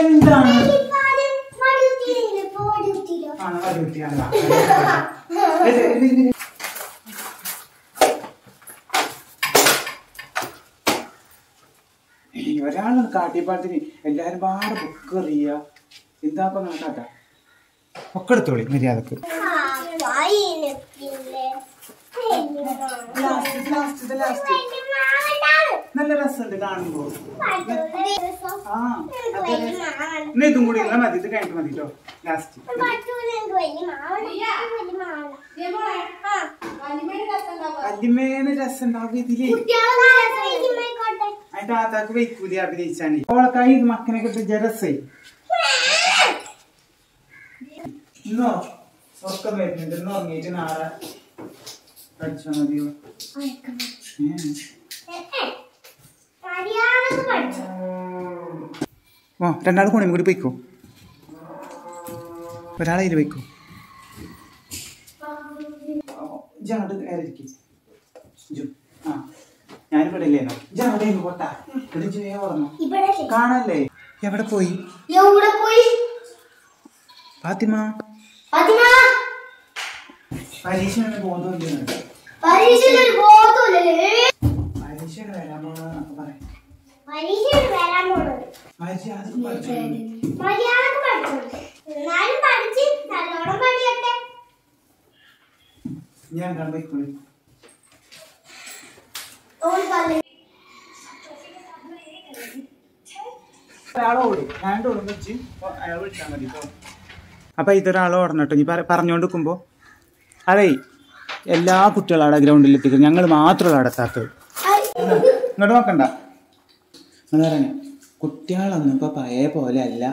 എന്താണ് ഒരാൾ കാട്ടിപ്പാടത്തിന് എല്ലാരും പാടെ ബുക്ക് എറിയ. എന്താപ്പം കണക്കാട്ടാ ഒക്കെ എടുത്തോളി മര്യാദയ്ക്ക്. നല്ല രസമുണ്ട് കാണുമ്പോ. ആ. എന്നാ ഇതും കൂടി എന്നാ മതി ഇത് കഴിഞ്ഞിട്ട് മതി കേട്ടോ ലാസ്റ്റ് അല്ലിമേന് രസം ഉണ്ടാവും ഇതിൽ. അതിന്റെ ആത്താക്ക് വയ്ക്കൂലി അഭിനയിച്ചാണ് ഓളക്കായി ഇത് മക്കനെ കിട്ടി ജരസേ ഇന്നോ? ഉറക്കം വരുന്നുണ്ട്. ഇന്ന് ഉറങ്ങിയിട്ട് നാളെ പഠിച്ചാ മതിയോ? രണ്ടാൾ കൂടെ കൂടി പോയിക്കോ. ഒരാളെ ഇതിൽ പോയിക്കോ. ജാട് കയറിയിരിക്കും ആ ഞാനിവിടെ ഇല്ലേനോ ജാടെ പറഞ്ഞു കാണല്ലേ? എവിടെ പോയി? എവിടെ പോയി? ഫാത്തിമ. ഫാത്തിമ? പരീക്ഷ ബോധമില്ല ബോധമില്ലല്ലേ? പരീക്ഷ വരാൻ പോണെന്നൊക്കെ പറയാം. ഞാൻ കണ്ടു ഓൾ പറഞ്ഞു ഒരാളോട് ഞാൻ ഓടുന്ന വെച്ച് അയാൾ വിളിച്ചാൽ മതി. കേട്ടോ അപ്പൊ ഇതൊരാൾ ഓടണട്ടോ. ഇനി പറഞ്ഞുകൊണ്ട് നിൽക്കുമ്പോ അതെ എല്ലാ കുട്ടികളും അവിടെ ഗ്രൗണ്ടിൽ എത്തിക്കും ഞങ്ങൾ മാത്രമല്ല അവിടെ എത്താത്തത് ഇങ്ങോട്ട് നോക്കണ്ട. നിങ്ങൾ പറയണേ കുട്ടികളൊന്നും ഇപ്പൊ പഴയ പോലെ അല്ല.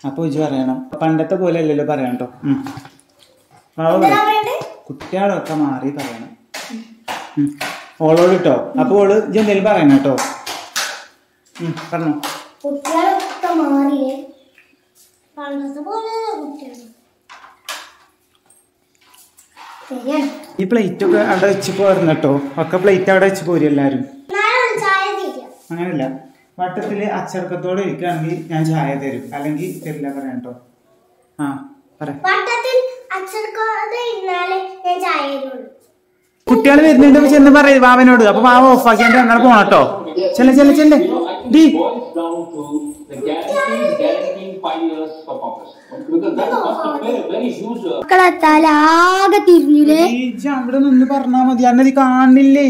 അപ്പൊ ഇജ് പറയണം. പണ്ടത്തെ പോലെ അല്ലല്ലോ പറയണോ കേട്ടോ. കുട്ടികളൊക്കെ മാറി പറയണം. ഓളോട് കേട്ടോ അപ്പൊ ഓൾ ഇജ് എന്തെങ്കിലും പറയണം കേട്ടോ പറഞ്ഞു. കുട്ടികളൊക്കെ പണ്ടത്തെ പോലെ കുട്ടികൾ ഈ പ്ലേറ്റ് ഒക്കെ അവിടെ വെച്ച് പോരുന്നു കേട്ടോ ഒക്കെ പ്ലേറ്റ് അവിടെ വെച്ച് പോരും എല്ലാരും. അങ്ങനല്ല. വട്ടത്തിൽ അച്ചടക്കത്തോടെ ഇരിക്കുകയാണെങ്കിൽ ഞാൻ ചായ തരും. അല്ലെങ്കിൽ തരില്ല പറയാം കേട്ടോ. ആ വട്ടത്തിൽ അച്ഛനക്കോടെ ഇരുന്നാലേ ഞാൻ ചായ തരുള്ളൂ. കുട്ടികൾ വരുന്നുണ്ട് ചെന്ന് പറയും വാവനോട്. അപ്പൊ വാവ ഓഫാക്കിയാണ്ട് അങ്ങനെ പോണം കേട്ടോ. ചെല്ല ചെല്ല ചെല്ലേ. ഡി. തിരിഞ്ഞില്ലേ? അവിടെ നിന്ന് പറഞ്ഞാ മതി. അന്നത് കാണില്ലേ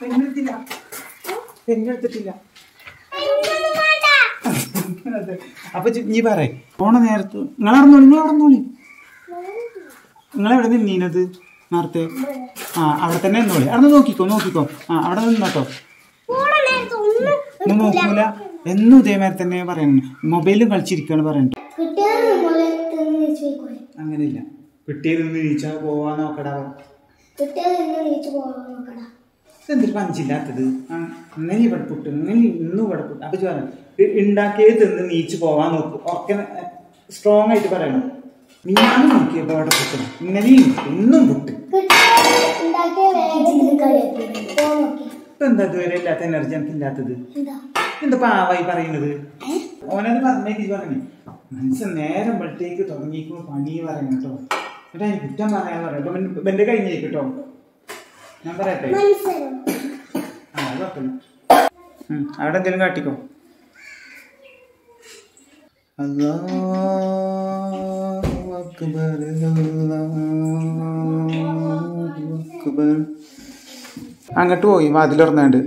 പെണ്ണെടുത്തില്ല. പെണ്ണെടുത്തിട്ടില്ല. അപ്പൊ നീ പറ പോണ നേരത്ത് നിങ്ങൾ നടന്നോളി നിങ്ങൾ നടന്നോളി നിങ്ങളെവിടെ നിന്നീനത്? നേരത്തെ? ആ അവിടെ തന്നെ നിന്നോളി. അവിടെ നോക്കിക്കോ നോക്കിക്കോ. ആ അവിടെ നിന്നോട്ടോ. ഒന്നും നോക്കൂല. എന്നും ഇതേമാതിരി തന്നെ പറയുന്നു മൊബൈലും കളിച്ചിരിക്കാണ് പറയണ്ട. അങ്ങനെയില്ല. കിട്ടിയത് നിന്ന് നീച്ചാ പോവാൻ നോക്കടാ. കിട്ടിയത് നിന്ന് നീച്ച് പോകാൻ നോക്കടാ. എന്തൊരു പഞ്ചില്ലാത്തത്? ഇന്നലെ ഇവിടെ പുട്ട് ഇന്നലെ ഇന്നും ഇവിടെ പുട്ട്. അപ്പൊ ചോദിച്ചു ഉണ്ടാക്കിയത് തിന്ന് നീച്ച് പോവാൻ നോക്കും. ഒക്കെ സ്ട്രോങ് ആയിട്ട് പറയണം. മീനാണ് നോക്കിയപ്പോ അവിടെ പുട്ട്. ഇന്നലെയും ഇന്നും പുട്ട്. ഇപ്പൊ എന്താ ഇതുവരെ ഇല്ലാത്ത എനർജി എനിക്ക് ഇല്ലാത്തത്? എന്താ? പാവായി പറയുന്നത് ഓനത് പറഞ്ഞേക്ക് പറഞ്ഞു. മനുഷ്യൻ നേരം വെളുത്തേക്ക് തുടങ്ങിയിരിക്കുന്നു പണി പറയണം കേട്ടോ. എന്നിട്ട് കുറ്റം പറയാൻ പറയാം. എന്റെ കഴിഞ്ഞേക്ക് കേട്ടോ. ഞാൻ പറയട്ടെ ആ, കുഴപ്പമില്ല. അവിടെ എന്തെങ്കിലും കാട്ടിക്കോ അല്ലാഹു അക്ബർ, അല്ലാഹു അക്ബർ. അങ്ങോട്ട് പോയി വാതിലുറന്നാണ്ട്